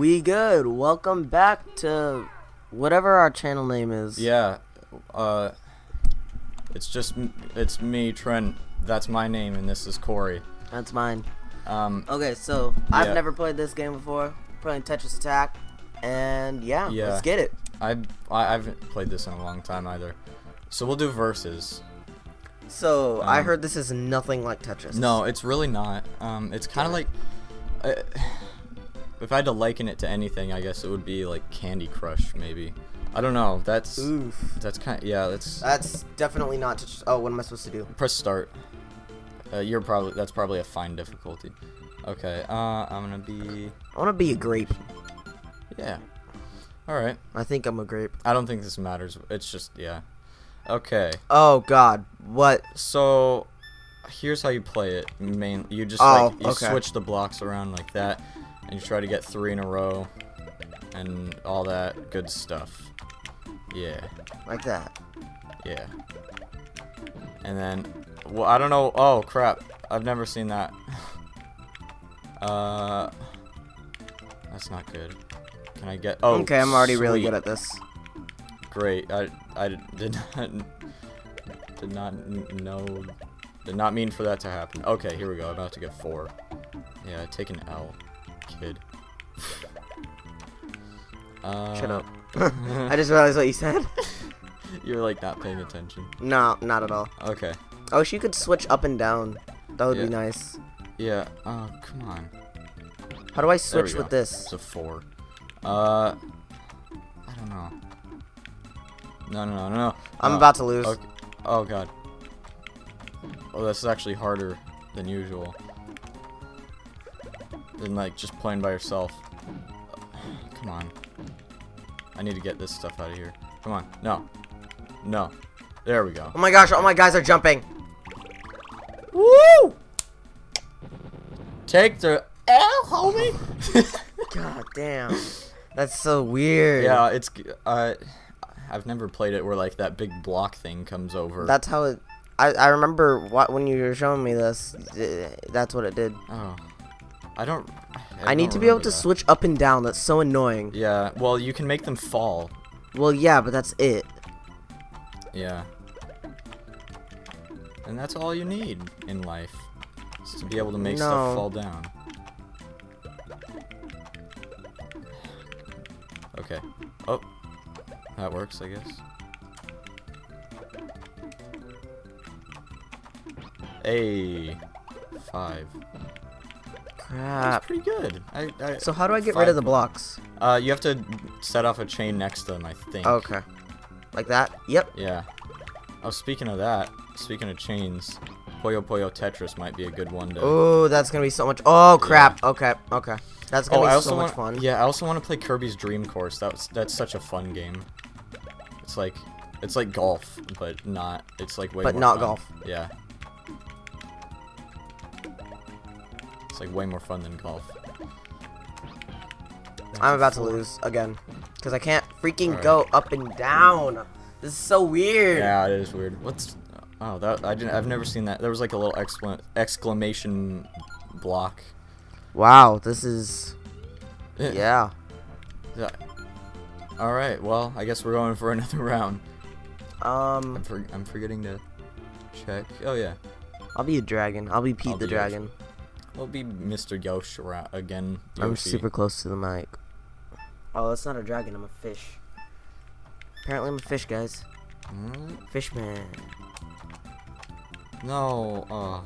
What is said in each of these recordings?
We good. Welcome back to whatever our channel name is. Yeah, uh, it's just it's me, Trent. That's my name, and this is Cory. That's mine. Um, Okay, so I've Yeah. never played this game before. Playing Tetris Attack, and yeah, Yeah. let's get it. I I I haven't played this in a long time either. So we'll do verses. So I Um, heard this is nothing like Tetris. No, it's really not. Um, it's kind of like, uh, if I had to liken it to anything, I guess it would be like Candy Crush, maybe. I don't know. That's Oof. that's kind. of Yeah, that's That's definitely not Tetris. Oh, what am I supposed to do? press start. Uh, you're probably that's probably a fine difficulty. Okay. Uh, I'm gonna be I want to be a grape. yeah. All right. I think I'm a grape. I don't think this matters. It's just yeah. Okay. Oh God, what? So here's how you play it. Main you just Oh, like you okay. switch the blocks around like that and you try to get 3 in a row and all that good stuff. Yeah. Like that? Yeah. And then well I don't know. Oh crap. I've never seen that. uh That's not good. Can I get Oh. okay, I'm already really good at this. Great. I I did not did not know did not mean for that to happen. Okay, here we go. I'm about to get four. Yeah, take an L, kid. Uh, Shut up. I just realized what you said. You're like not paying attention. no, not at all. Okay. I wish you could switch up and down. That would Yeah. be nice. Yeah. Oh, come on. How do I switch with this? It's a four. Uh, I don't know. No, no, no, no. no. I'm Uh, about to lose. Okay. Oh god. Oh, this is actually harder than usual. Than like just playing by yourself. Come on. I need to get this stuff out of here. Come on. No. No. There we go. Oh my gosh, all my guys are jumping. Woo! Take the L, homie. God damn. That's so weird. yeah, it's uh I've never played it where like that big block thing comes over. That's how it. I, I remember what when you were showing me this. That's what it did. oh. I don't I, need don't to be able to that. switch up and down. That's so annoying. Yeah, well, you can make them fall. Well, yeah, but that's it. Yeah. And that's all you need in life. Is to be able to make No. stuff fall down. Okay. Oh. That works, I guess. Hey. Five. Crap. That's pretty good. I, I, So how do I get rid of the blocks? Uh, you have to set off a chain next to them, I think. Okay. Like that? Yep. Yeah. Oh, speaking of that, speaking of chains, Puyo Puyo Tetris might be a good one to. Oh, that's gonna be so much. Oh crap. Okay. Okay. That's gonna oh, I be so much fun. Yeah, I also want to play Kirby's Dream Course. That's that's such a fun game. It's like it's like golf, but not. It's like way But not fun. golf. Yeah. It's like way more fun than golf. I'm about to lose again because I can't freaking Alright. go up and down. This is so weird. Yeah, it is weird. What's? Oh, that I didn't. I've never seen that. There was like a little excla- exclamation block. Wow. This is. Yeah. Yeah. All right. Well, I guess we're going for another round. Um. I'm, for, I'm forgetting to check. Oh yeah. I'll be a dragon. I'll be Pete I'll the be dragon. We'll be Mr. Yoshi ra- again. I'm super close to the mic. Oh, that's not a dragon. I'm a fish. Apparently, I'm a fish, guys. Mm, Fishman. No. Oh.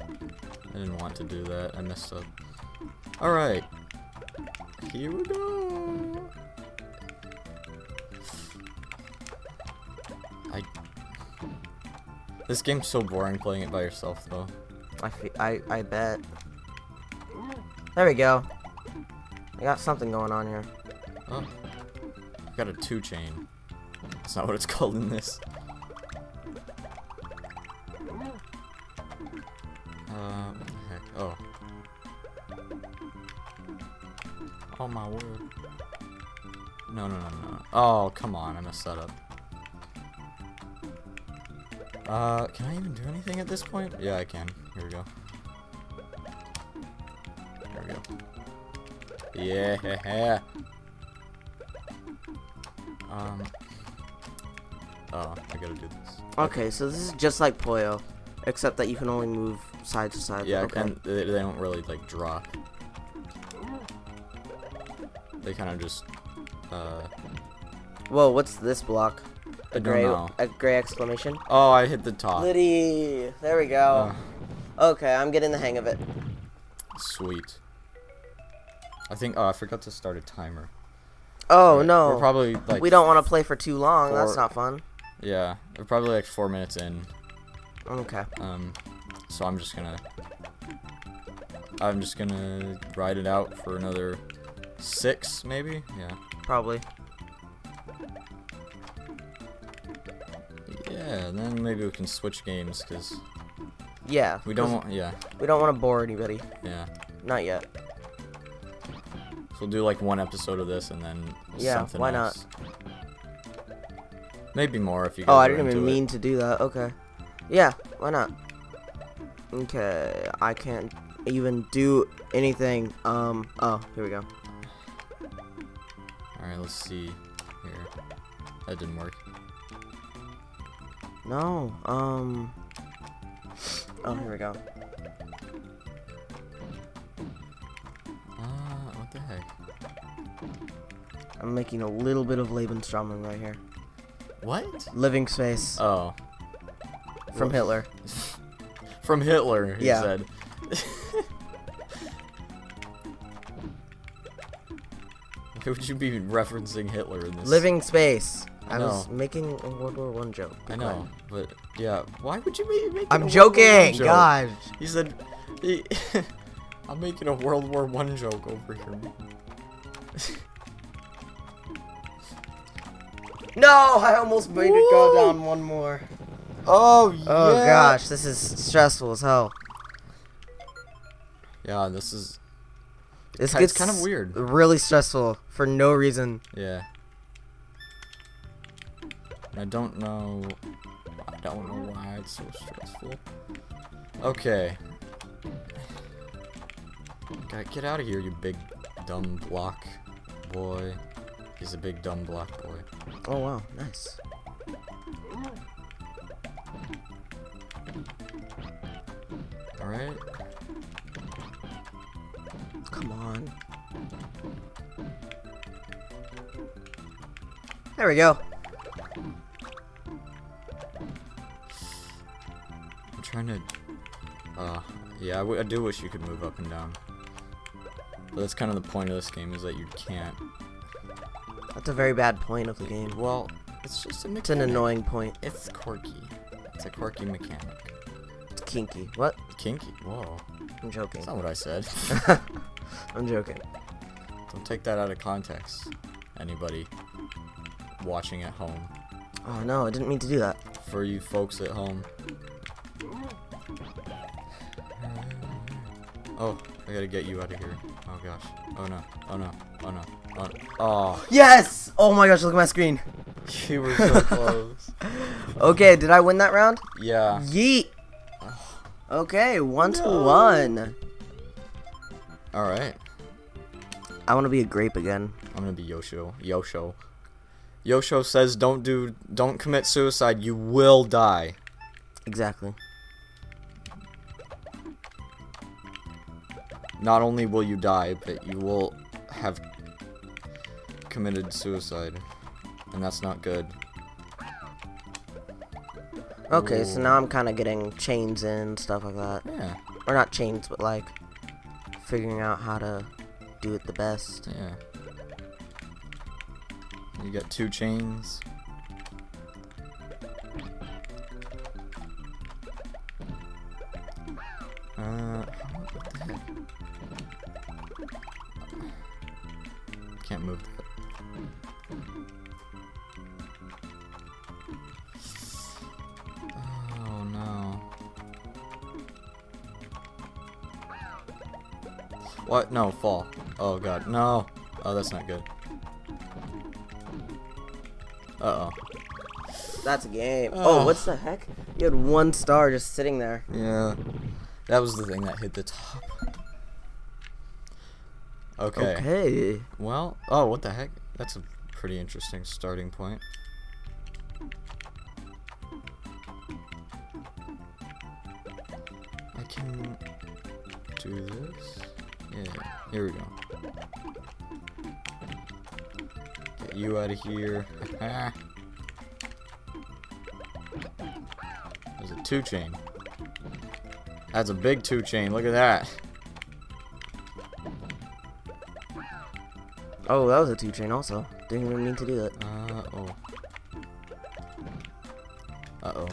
I didn't want to do that. I messed up. All right. Here we go. I. This game's so boring playing it by yourself, though. I, I, I bet. There we go. I got something going on here. Oh. I got a two chain. That's not what it's called in this. Uh, heck? Oh. Oh my word. No, no, no, no. Oh, come on. I messed that up. Uh, can I even do anything at this point? Yeah, I can. Here we go. There we go. Yeah. Um. Oh, I gotta do this. Okay, so this is just like Puyo, except that you can only move side to side. Yeah, okay. and they, they don't really like drop. They kind of just. Uh. Whoa, what's this block? I A don't gray, know. a gray exclamation. Oh, I hit the top. Liddy, there we go. Okay, I'm getting the hang of it. Sweet. I think. Oh, I forgot to start a timer. Oh Right, no, We're probably like. we don't want to play for too long. That's not fun. Yeah, we're probably like four minutes in. Okay. Um, so I'm just gonna. I'm just gonna ride it out for another six, maybe. Yeah. Probably. Yeah. Then maybe we can switch games because Yeah. we don't want. Yeah. We don't want to bore anybody. Yeah. Not yet. So we'll do like one episode of this and then Yeah, something why not? Maybe more if you guys Oh, I didn't even into it. mean to do that. Okay. Yeah, why not? Okay, I can't even do anything. Um, oh, here we go. Alright, let's see here. That didn't work. No, um. Oh, here we go. Uh, what the heck? I'm making a little bit of Lebensraum right here. What? Living space Oh. from Hitler. From Hitler, he Yeah. said. Why would you be referencing Hitler in this? Living space. I I was making a World War One joke. I know, but yeah. Why would you be making? a I'm World War One joking. joke? God. He said, he, "I'm making a World War One joke over here." No, I almost made it go down one more. Oh, oh yeah. Oh gosh, this is stressful as hell. Yeah, this is This It's gets kind of weird. Really stressful for no reason. yeah. I don't know. I don't know why it's so stressful. Okay. Gotta get out of here, you big dumb block boy. He's a big dumb block boy. Oh wow, nice. Alright. Come on. There we go. Yeah, I, w- I do wish you could move up and down. But that's kind of the point of this game is that you can't. That's a very bad point of the game. Well, it's just a mechanic. It's an annoying point. It's quirky. It's a quirky mechanic. It's kinky. What? Kinky. Whoa. I'm joking. That's not what I said. I'm joking. Don't take that out of context. Anybody watching at home. Oh no, I didn't mean to do that. For you folks at home. Oh, I gotta get you out of here. Oh gosh. Oh no. Oh no. Oh no. Oh. No. Oh. Yes! Oh my gosh, look at my screen. You were so close. Okay, did I win that round? Yeah. Yeet! Okay, one to one. All right. I want to be a grape again. I'm gonna be Yosho. Yosho. Yosho says, "Don't do, don't commit suicide. You will die." Exactly. Not only will you die, but you will have committed suicide, and that's not good. Okay, so now I'm kind of getting chains in, stuff like that. Yeah. Or not chains, but like figuring out how to do it the best. Yeah. You got two chains. Uh, Can't move that. Oh no. What? No, fall. Oh god, no. Oh, that's not good. Uh oh. That's a game. Oh, Ugh. what's the heck? You had one star just sitting there. Yeah. That was the thing that hit the Okay. Well, oh, what the heck? That's a pretty interesting starting point. I can do this. Yeah, here we go. Get you out of here. There's a two chain. That's a big two chain. Look at that. Oh, that was a two chain also. Didn't even mean to do that. Uh oh. Uh oh.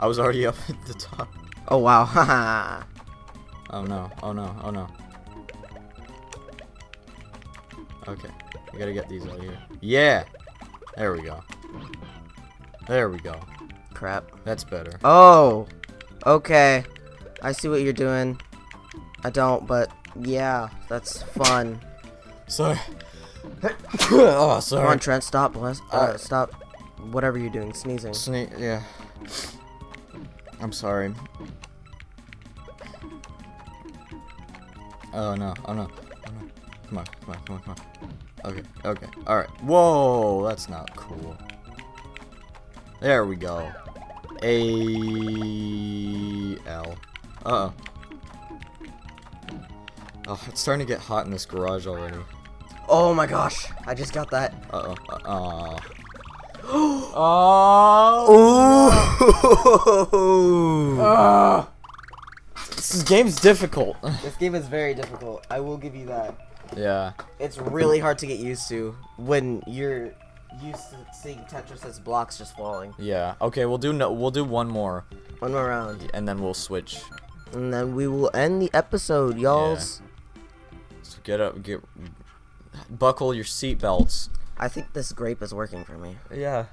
I was already up at the top. Oh wow, haha. Oh no, oh no, oh no. Okay, we gotta get these out of here. Yeah! There we go. There we go. Crap. That's better. Oh, okay. I see what you're doing. I don't, but yeah, that's fun. Sorry. oh, sorry. Come on, Trent, stop, bless. Uh, Uh, stop. Whatever you're doing, sneezing. Sneak, yeah. I'm sorry. Oh no, oh no, oh no. Come on, come on, come on, come on. Okay, okay, alright. Whoa, that's not cool. There we go. A L. Uh oh. Oh, it's starting to get hot in this garage already. Oh my gosh, I just got that. Uh oh. Uh oh. oh. Ooh. Ah. This game's difficult. this game is very difficult. I will give you that. yeah. It's really hard to get used to when you're used to seeing Tetris as blocks just falling. Yeah. Okay, we'll do no we'll do one more One more round, and then we'll switch. and then we will end the episode, y'alls. So get up get buckle your seatbelts. I think this grape is working for me. Yeah.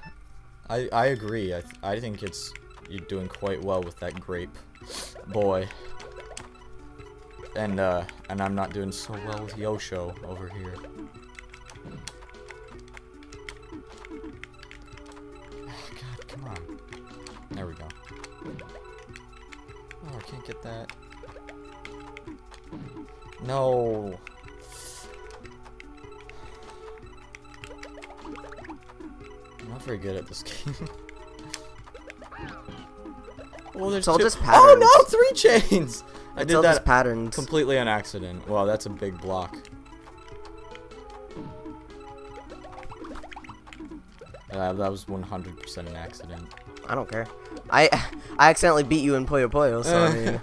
I I agree. I I think it's you're doing quite well with that grape boy. And uh and I'm not doing so well with Yosho over here. God, come on. There we go. Oh, I can't get that. No. I'm not very good at this game. oh, there's It's all two- just Oh no, three chains! I It's did all that just patterns. completely on accident. Wow, that's a big block. Uh, that was 100% an accident. I don't care. I I accidentally beat you in Puyo Puyo, so I mean.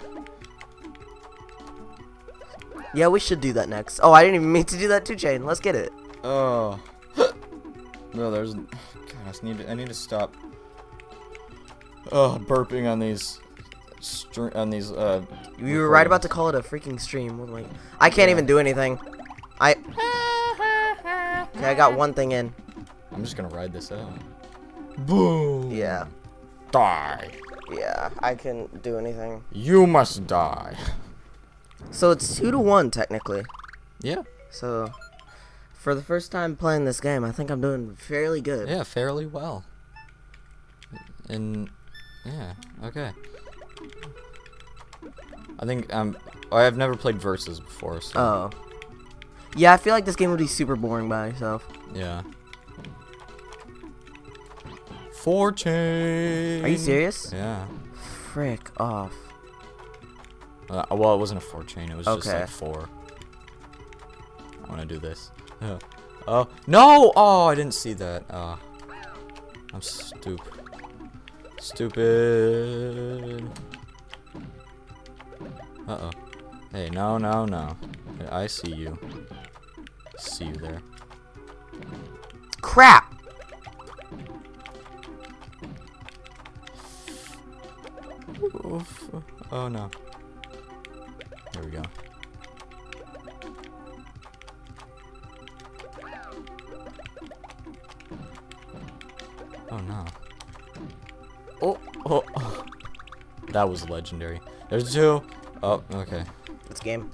Yeah, we should do that next. Oh, I didn't even mean to do that too, Chain. Let's get it. Oh. no, there's. God, I just need to, I need to stop. Oh, burping on these. Str- on these. Uh. You were right about to call it a freaking stream. What am I? I can't Yeah. even do anything. I. Okay, I got one thing in. I'm just gonna ride this out. Boom. Yeah, Die. yeah. I can do anything. You must die. So it's two to one technically. Yeah. So, for the first time playing this game, I think I'm doing fairly good. Yeah, fairly well. And yeah, okay. I think um I've never played versus before, so Oh. Yeah, I feel like this game would be super boring by itself. yeah. Fortune. Are you serious? Yeah. Frick off. Uh, well, it wasn't a four chain. It was just like four. I want to do this. oh no! Oh, I didn't see that. Oh, I'm stupid. Stupid. Uh oh. Hey, no, no, no. I see you. See you there. Crap! Oof. Oh no. There we go. Oh no. Oh, oh, oh. That was legendary. There's two. Oh, okay. It's game.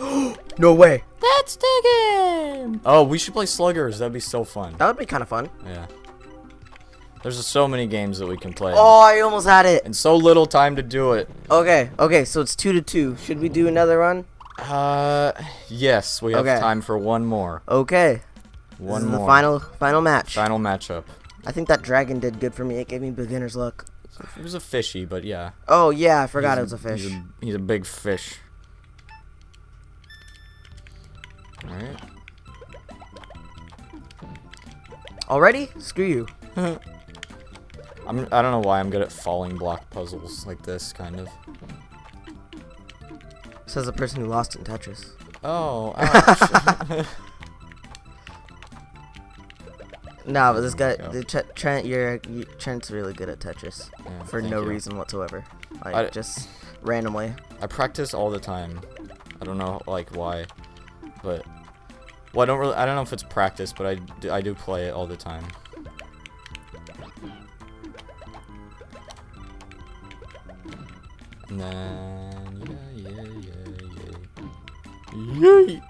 no way. That's the game! Oh, we should play Sluggers. That'd be so fun. That would be kind of fun. Yeah. There's so many games that we can play. Oh, I almost had it. And so little time to do it. Okay, okay, so it's two to two. Should we do another run? Uh, yes, we have Okay. time for one more. Okay. One this is more. the final final match. Final matchup. I think that dragon did good for me. It gave me beginner's luck. It was a fishy, but yeah. Oh yeah, I forgot He's it was a fish. He's a, he's a big fish. Alright. Already? Screw you. I'm, I don't know why I'm good at falling block puzzles like this, kind of. Says the person who lost in Tetris. Oh, ouch. No, but this guy, the Trent, you're you, Trent's really good at Tetris Yeah, for no you. reason whatsoever. Like I- just randomly. I practice all the time. I don't know, like, why. But, well, I don't really, I don't know if it's practice, but I I do play it all the time. And yeah, yeah, yeah, yeah. Yeet!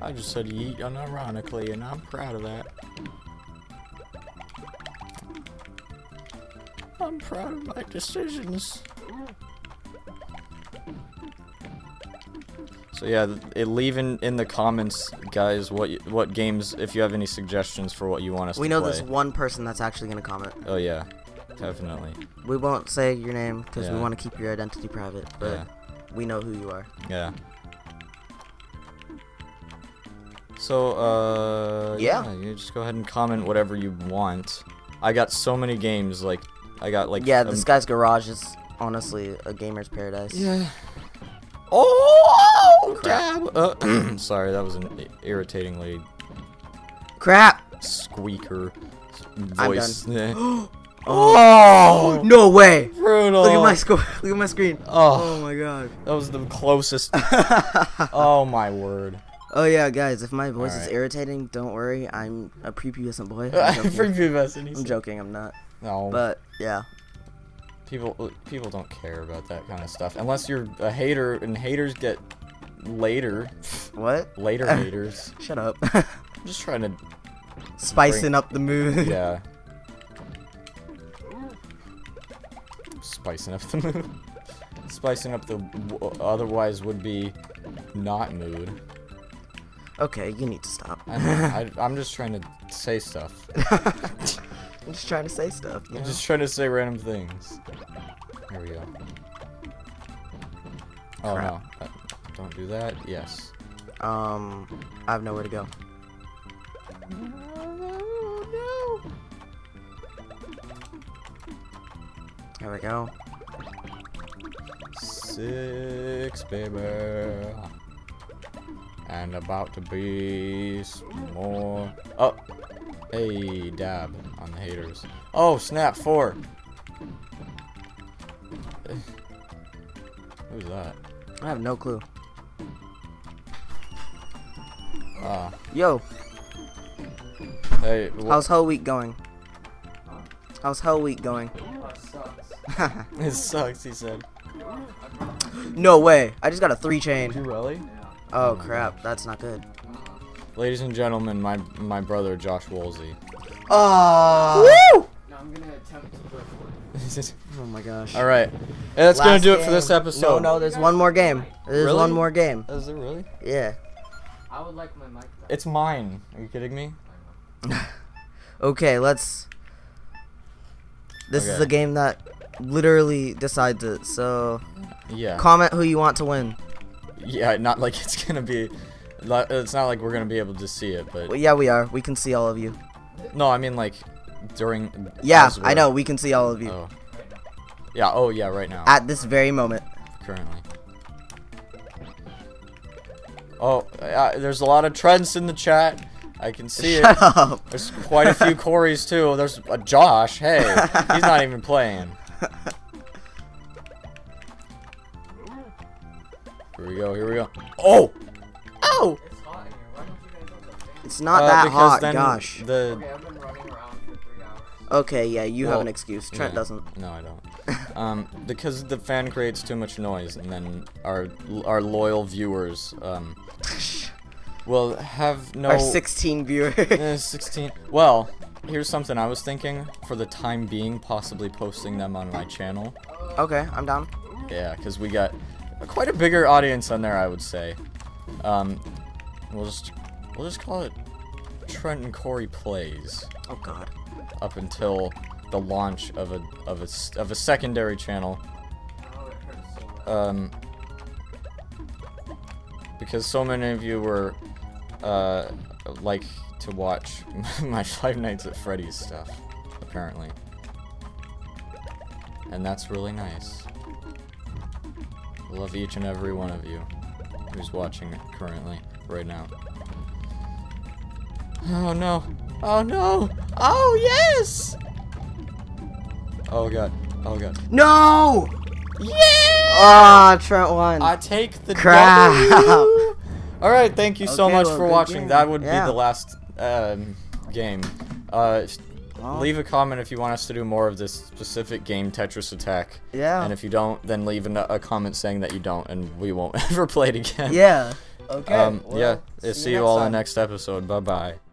I just said yeet unironically, and I'm proud of that. I'm proud of my decisions. So yeah, leave in, in the comments, guys, what what games, if you have any suggestions for what you want us We to know play. there's one person that's actually gonna comment. Oh yeah, definitely. We won't say your name because we want to keep your identity private, but Yeah, we know who you are. yeah. So uh, Yeah. you just go ahead and comment whatever you want. I got so many games, like I got like yeah, um, this guy's garage is honestly a gamer's paradise. Yeah. Oh, Crap. dab. Uh, sorry, that was an irritatingly Crap! squeaker voice. I'm voice. oh, oh, no way! brutal. Look at my score. Look at my screen. Oh, Oh my god. that was the closest. oh my word. Oh yeah, guys, if my voice is irritating, don't worry. I'm a prepubescent boy. I'm joking. Prepubescent. I'm joking. I'm not. No, But yeah. people uh, people don't care about that kind of stuff unless you're a hater, and haters get later, What? later haters. Shut up. I'm just trying to, Spicing up the mood. yeah. Spicing up the mood. Spicing up the w- otherwise would be not mood. Okay, you need to stop. I, I, I'm just trying to say stuff. I'm just trying to say stuff. I'm know? just trying to say random things. There we go. Oh Crap. no. Uh, don't do that. Yes. Um, I have nowhere to go. We go. Six, baby. And about to be more. Oh! Hey, dab on the haters. Oh, snap, four! Who's that? I have no clue. Ah. Yo, Hey, how's Hell Week going? How's Hell Week going? it sucks, he said. no way. I just got a three chain. really? Oh crap, that's not good. Ladies and gentlemen, my my brother Josh Woolsey. Oh. Woo! Now I'm gonna attempt to record. Oh my gosh. All right, and that's gonna Last do it for this episode. No, no, there's one more game. There's Really? one more game. Is it really? Yeah. I would like my mic back. It's mine. Are you kidding me? Okay, let's. This is Okay. a game that literally decides it. So Yeah. comment who you want to win. yeah, not like it's gonna be. It's not like we're gonna be able to see it, but Well, yeah, we are. We can see all of you. no, I mean like during. Yeah, I know. We can see all of you Oh. Yeah. Oh yeah. Right now. at this very moment. currently. Oh, uh, there's a lot of Trents in the chat. I can see it. Up. There's quite a few Corys too. There's a Josh. Hey, he's not even playing. Here we go. Here we go. Oh! Oh! It's hot in here. Why don't you guys the? It's not Uh, that hot. then Gosh. The Okay, I've been running around for three hours. Okay, yeah, you have an excuse. Trent yeah. doesn't. No, I don't. um, because the fan creates too much noise, and then our our loyal viewers um will have no. Our 16 viewers. Eh, 16. Well, here's something I was thinking for the time being, possibly posting them on my channel. okay, I'm down. Yeah, because we got quite a bigger audience on there, I would say. Um, we'll just we'll just call it Trent and Cory plays Oh God. up until the launch of a of a of a secondary channel. It hurts so much. Um, because so many of you were uh like to watch my Five Nights at Freddy's stuff, apparently, and that's really nice. Love each and every one of you who's watching it currently, right now. Oh no! Oh no! Oh yes! Oh god! Oh god! No! Yeah! Ah, Trent won. I take the Crap. All right, thank you so Okay, much well, for watching. game. That would Yeah. be the last um, game. Uh, Well, leave a comment if you want us to do more of this specific game, Tetris Attack. Yeah. And if you don't, then leave a, a comment saying that you don't, and we won't ever play it again. yeah. Okay. Um, well, yeah. See, you next all in the next episode. Bye bye.